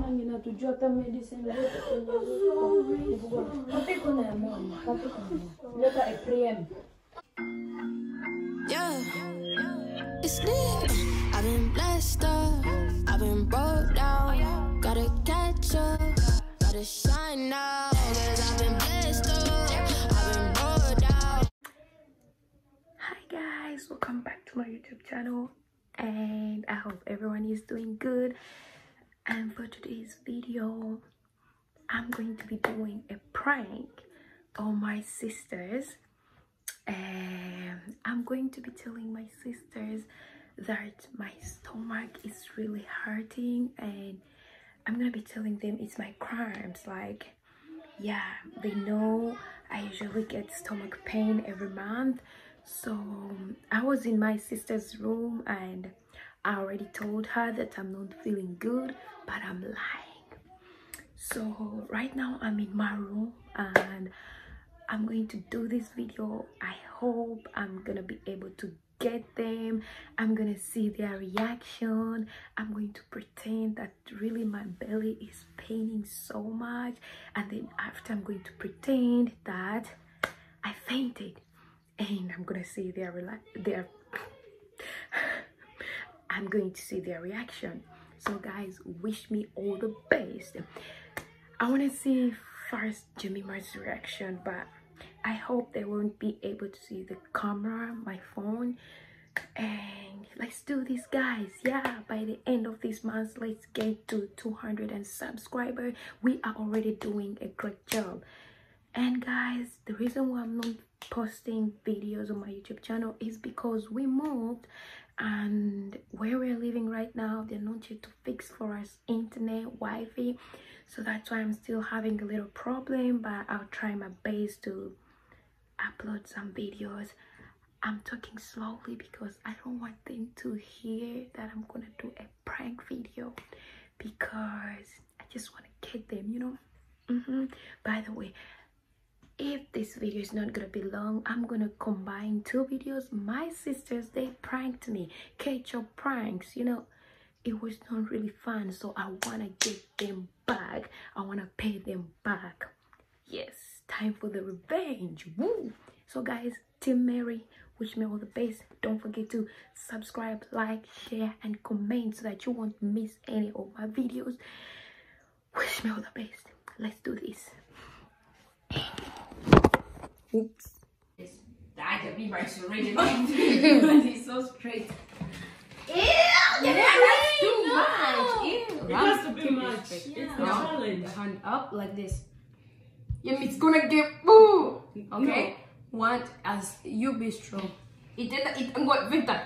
Nangi natujua hata medicine. Kapi ko na mama. Kapi ko na. leta Eprem. Yeah, it's lit. I've been blessed up, I've been broke down. Gotta catch up, gotta shine now. Cause I've been blessed up, I've been broke down. Hi guys, welcome back to my YouTube channel and I hope everyone is doing good. And for today's video, I'm going to be doing a prank on my sisters. And I'm going to be telling my sisters that my stomach is really hurting and I'm gonna be telling them it's my cramps like yeah they know i usually get stomach pain every month. So um, i was in my sister's room and i already told her that i'm not feeling good but i'm lying. So right now i'm in my room and i'm going to do this video. I hope i'm gonna be able to get them. I'm gonna see their reaction. I'm going to pretend that really my belly is paining so much. And then after i'm going to pretend that i fainted. And i'm gonna see their their i'm going to see their reaction. So guys wish me all the best. I want to see first jemima's reaction but i hope they won't be able to see the camera my phone. And let's do this guys. Yeah by the end of this month let's get to 200 and subscriber. We are already doing a great job. And guys the reason why i'm not posting videos on my youtube channel is because we moved and where we're living right now they're not yet to fix for us internet wi-fi. So that's why i'm still having a little problem but i'll try my best to upload some videos. I'm talking slowly because i don't want them to hear that i'm gonna do a prank video because i just want to get them you know? Hmm by the way if this video is not gonna be long i'm gonna combine two videos. My sisters they pranked me. Ketchup pranks you know? It was not really fun so i want to get them back. I want to pay them back. Yes time for the revenge Woo! so guys team mary wish me all the best don't forget to subscribe like share and comment so that you won't miss any of my videos wish me all the best let's do this oops It's That could be my syringe. He's so straight. Yeah, that's too much. Ew. It has to be much. It's a challenge. the hand up like this. Yeah, it's gonna get boo. Okay. One as you be strong. It did it what Victor.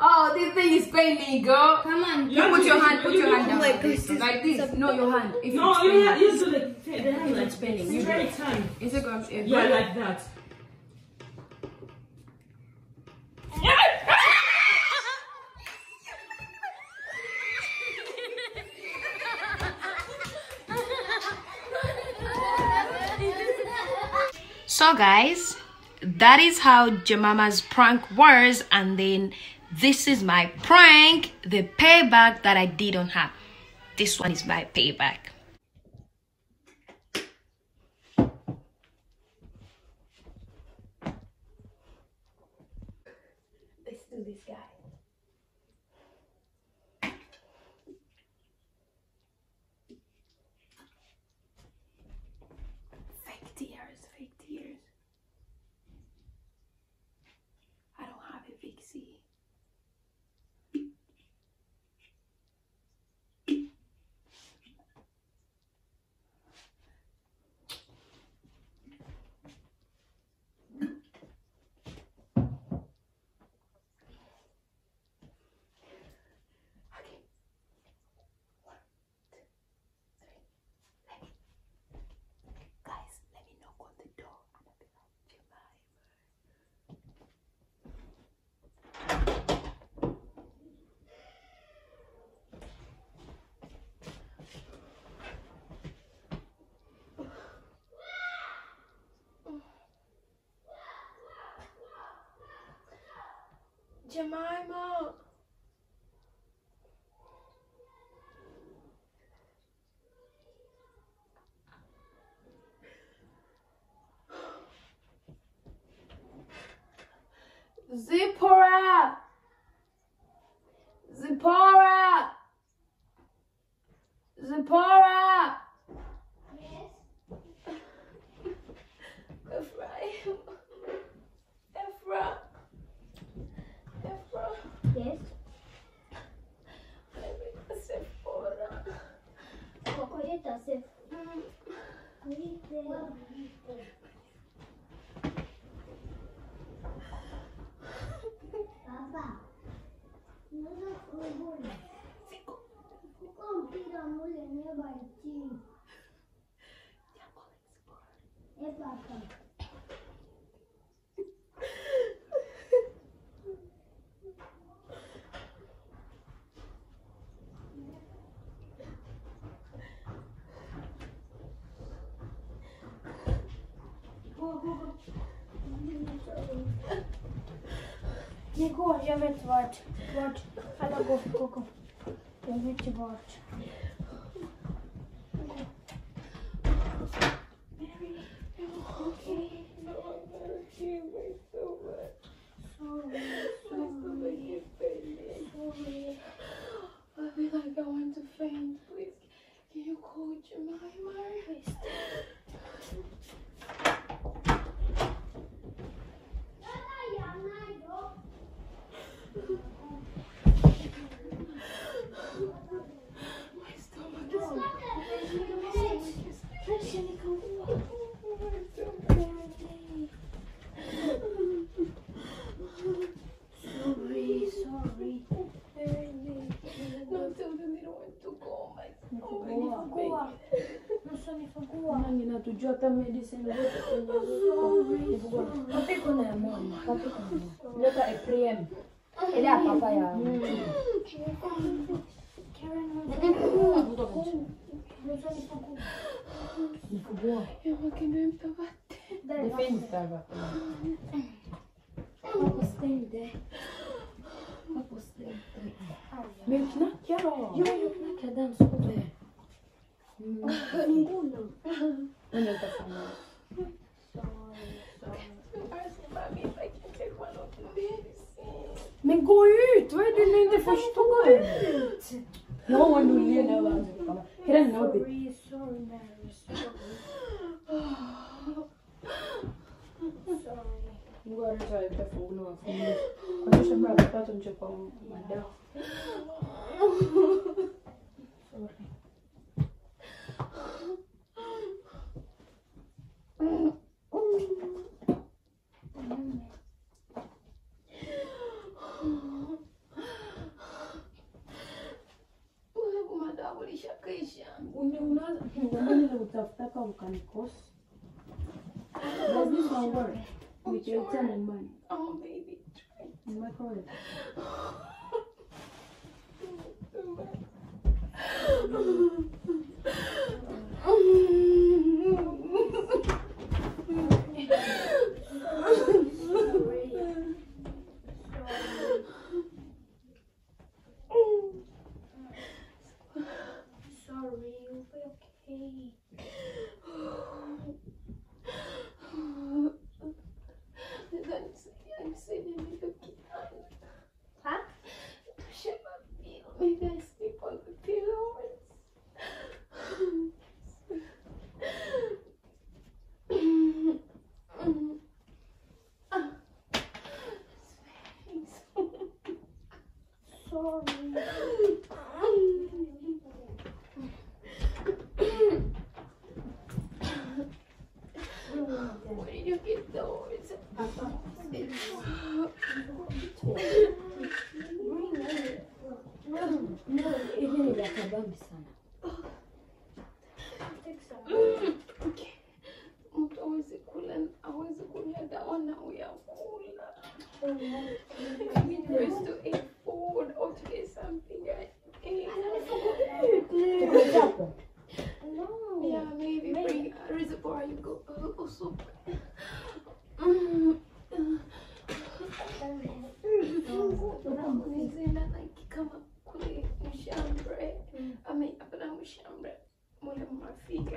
Oh, this thing is paining, girl. Come on. You put your hand, put your hand down like like this. this. Like this. No, your hand. If No, it's you paining. have you do the, the hand If like it's paining, you do straight it. time. Instagram. Yeah, like that. Guys, that is how Jemima's prank was and then this is my prank, the payback that I did on her. This one is my payback. This guy. Fake tears, fake tears. I don't have a Vixie. Jemima. Zipporah. Zipporah. Zipporah. Papá, não coisa. Compira a mulher, né, Bartinho? É, é papá. Det går, jag vet vart. Vart. Alla går, går, går. Jag vet ju vart. sendo Kape nanti aku nak ambil. Kau tuh, gua tarik klien. Jadi, Pappa mjölknackar, Den stod där. Mm. Ungefär samma. Men gå ut! Vad är det ni inte förstår? No one will hear now. Here and now. Guarda, c'è il telefono. Quando sembra che ho fatto un gioco, ma no. abanicos Where did you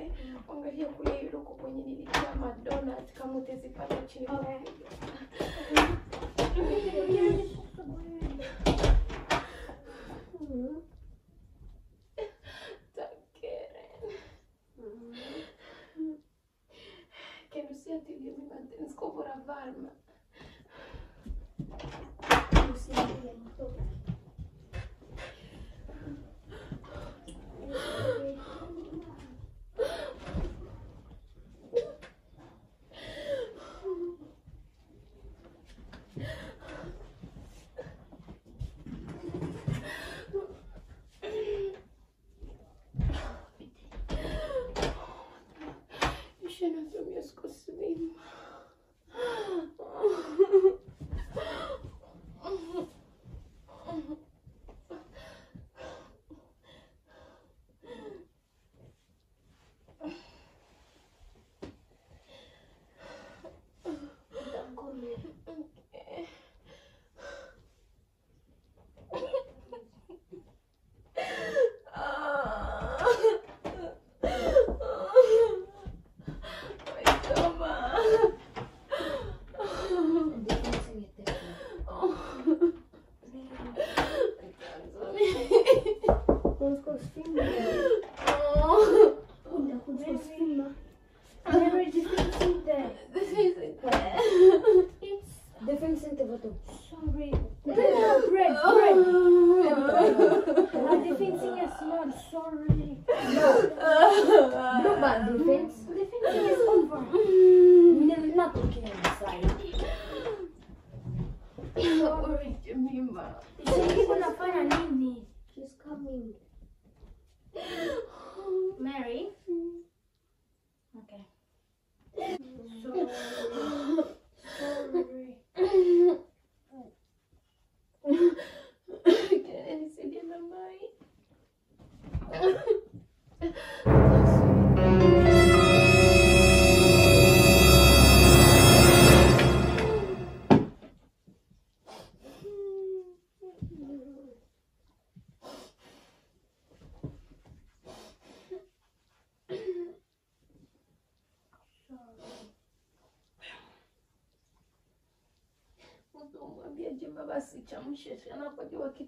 ukifika eh, angalia kule uko kwenye nilikia madonut kama utazipata chini. Kan du säga till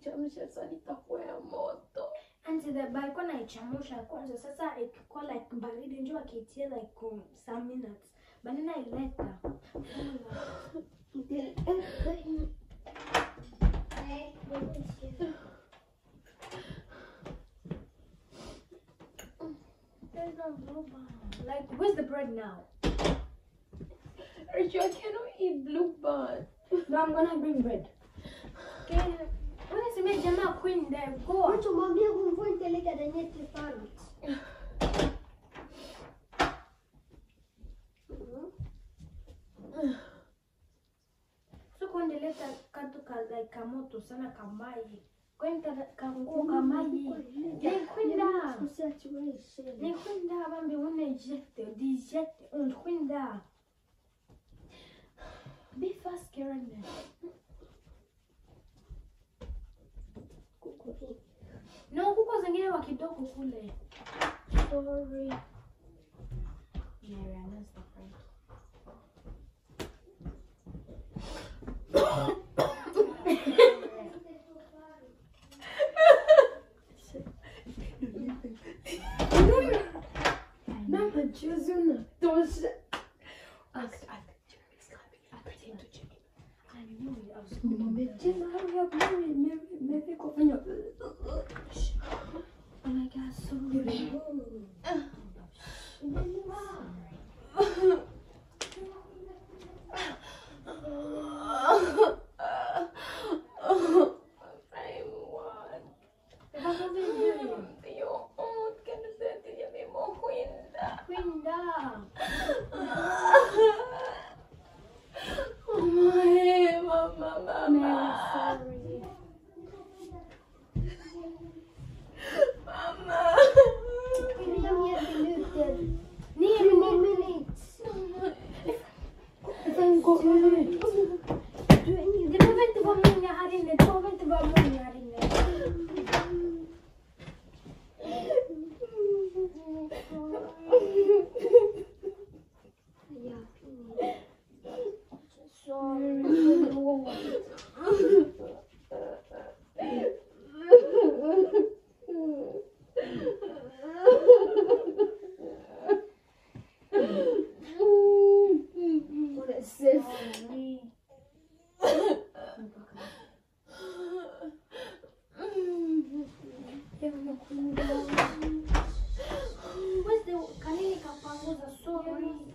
anapojua kichamsha sasa nitakuwa ya moto. The naichamusha kwanza, sasa ikikuwa like baridi njo akiitia like um, some minutes. Ileta. There's no blueband. Like, where's the bread now? Rachel, I cannot eat blue band. No, I'm gonna bring bread. Okay. Esse meu jama kunde go. Muito bom dia com foi inteligente da gente fala. Siku nileta katu kaza kamoto sana kamaji. Kwenda kangu kamaji. Nikwenda. Nikwenda bambi une jete, dijete, nikwenda. Be fast, Karen. No, kuko zingine wa kidogo kule. Sorry. Mary, I know it's different. Mama, juzi unatosha. Ask, ask. Jimmy's coming. Apeleke to Jimmy. I knew it. I was Mwambie Jema, hurry up, Mary, Mary, Mary kufanya. Oh my god, sorry. お、いやい。usa sorriso.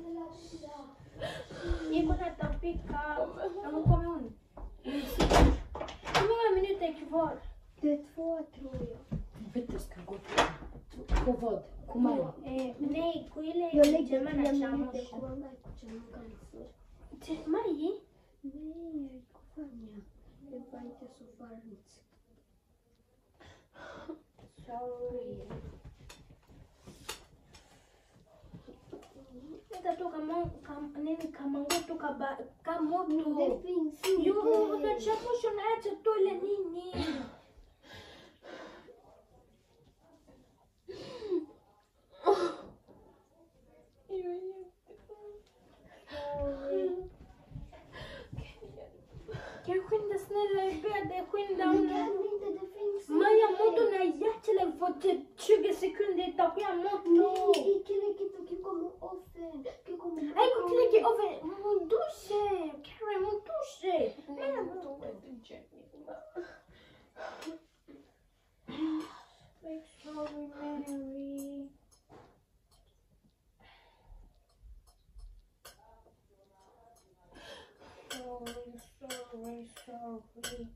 E quando é tão picado, eu não come um. Não é minuto é que vod. De två tror jag. Bitte ska gå eu vad? Komma. Nej, kujle. Eu lägger mina minuter kvar. Karen mudushe. Maja moto Like sorry Mary. Sorry, sorry, sorry. Sorry.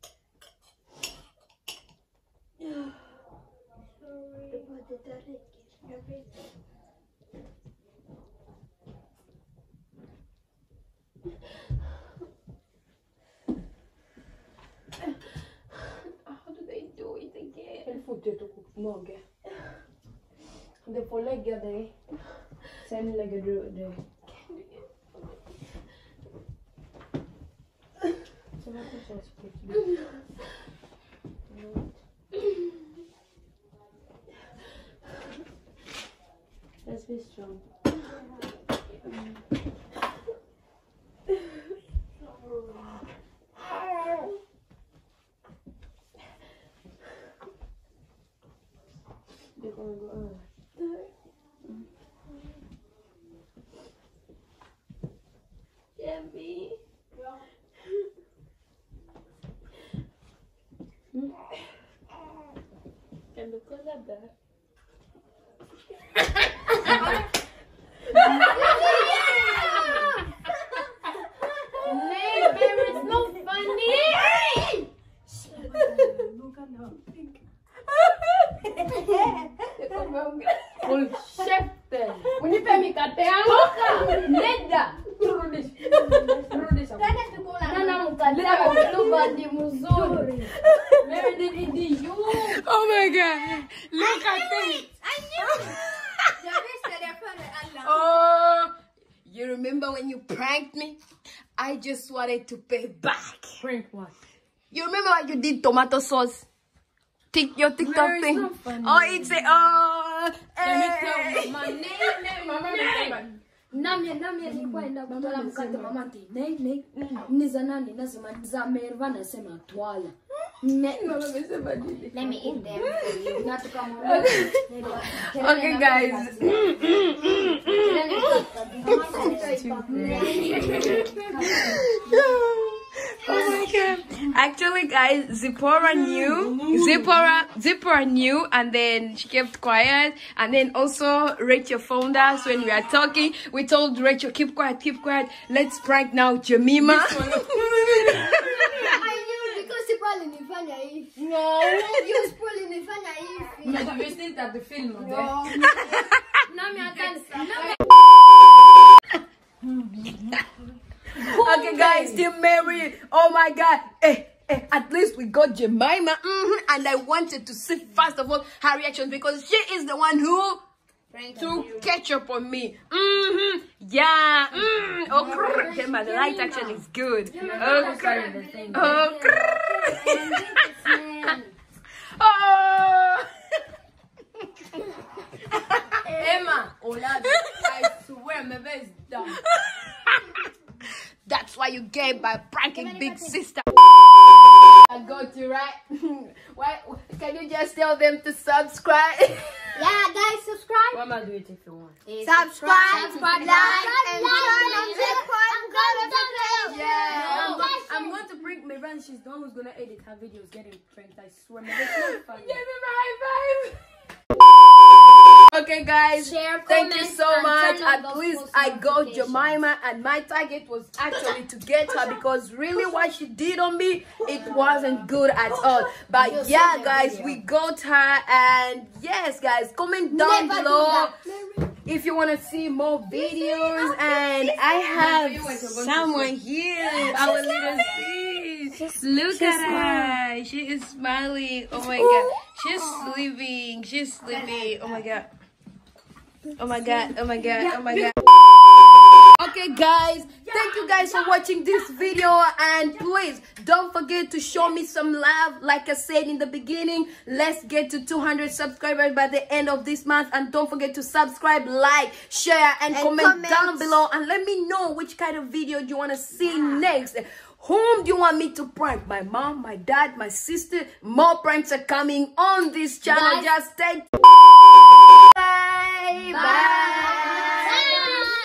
Det fått ut och mage. Du får lägga dig. Sen lägger du dig. Sen har du känns Let's be strong. Mm. Håll käften! Unipe mikate yangu. Nenda. Rudisha. Nana mkate wako bandi mzuri. Mary did it to you. Oh my god. Look at this. Oh, you remember when you pranked me? I just wanted to pay back. Prank what? You remember what you did tomato sauce? Tik your TikTok Mary, thing. not. Oh, it's a oh. Let me tell you, my name, name, mama name. namye namye nilikwenda kutola mkate mama nti nei nei niza nani nasema za merva nasema twala. Let me eat them for you. Okay, guys. oh my god. Actually, guys, Zipporah knew. Zipporah, Zipporah knew, and then she kept quiet. And then also, Rachel found us when we are talking. We told Rachel, keep quiet, keep quiet. Let's prank now Jemima. I knew because si pale nifanya hivi. No. You pale nifanya hivi. You still at the film, okay? nami hata okay, guys, still married. Oh my god. Eh, eh, at least we got Jemima. hmm And I wanted to see, first of all, her reaction because she is the one who threw ketchup on me. hmm Yeah. Mm. Oh, grrr. Jemima, the light action is good. Oh, grrr. oh, grrr. oh. Emma, I swear my face is done. That's why you gave by pranking big sister. I got you right. Why? Can you just tell them to subscribe? Yeah, guys, subscribe. Mama, do it if you want. Eh, subscribe, like, and turn on the notification. Yeah. Guys, I'm going to bring Mevan. She's the one who's gonna edit her videos getting pranked. I swear, Mevan, it's funny. Give him a high five. Okay, guys. Share, Thank you so much. at least I got. Jemima, and my target was actually to get her because really what she did on me, it wasn't good at all. But yeah, guys, we got her, and yes, guys, comment down below if you want to see more videos and i have someone here our little sis look at her. she is smiling. Oh my god. she's sleeping. She's sleeping. oh my god oh my god oh my god oh my god. Okay guys thank you guys for watching this video. And please don't forget to show me some love. Like i said in the beginning let's get to 200 subscribers by the end of this month. And don't forget to subscribe like share and, comment, comment. down below. And let me know which kind of video you want to see next. Whom do you want me to prank? My mom my dad my sister? More pranks are coming on this channel. Guys. just stay Bye. Bye. Bye. Bye.